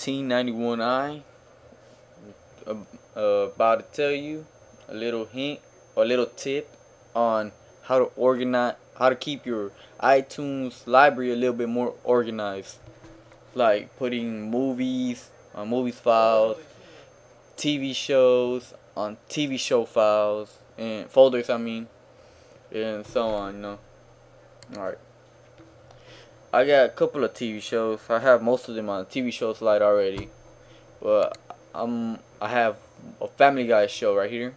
101591i uh, uh, about to tell you a little hint or a little tip on how to organize how to keep your iTunes library a little bit more organized. Like putting movies on movies files TV shows on TV show files and folders I mean and so on you know. Alright I got a couple of TV shows. I have most of them on TV show slide already. But I'm I have a Family Guy show right here,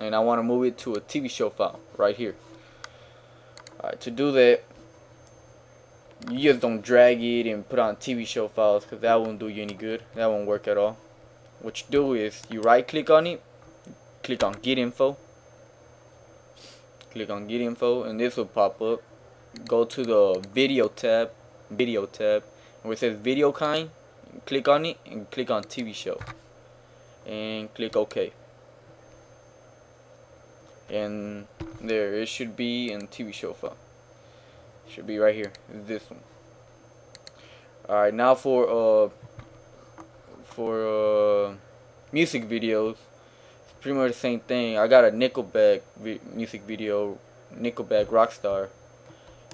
and I want to move it to a TV show file right here. Alright, to do that, you just don't drag it and put on TV show files because that won't do you any good. That won't work at all. What you do is you right click on it, click on Get Info, click on Get Info, and this will pop up go to the video tab video tab where it says video kind click on it and click on TV show and click OK. And there it should be in TV show file. Should be right here this one. Alright now for uh for uh music videos. It's pretty much the same thing. I got a Nickelback vi music video Nickelback Rockstar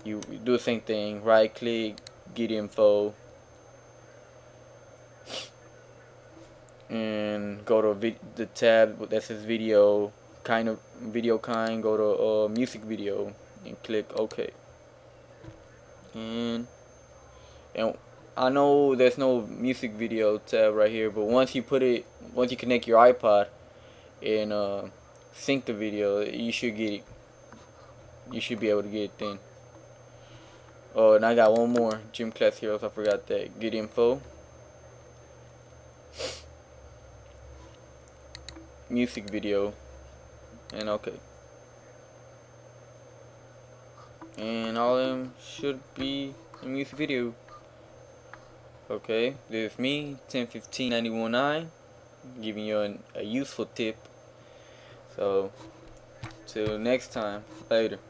you, do the same thing right click get info and go to the tab that says video kind of video kind go to uh, music video and click OK. And and I know there's no music video tab right here but once you put it once you connect your iPod and uh, sync the video you should get it. You should be able to get it then Oh, and I got one more. Gym Class Heroes. I forgot that. Get info. Music video. And okay. And all of them should be a music video. Okay, this is me, 101591i, giving you an, a useful tip. So, till next time, later.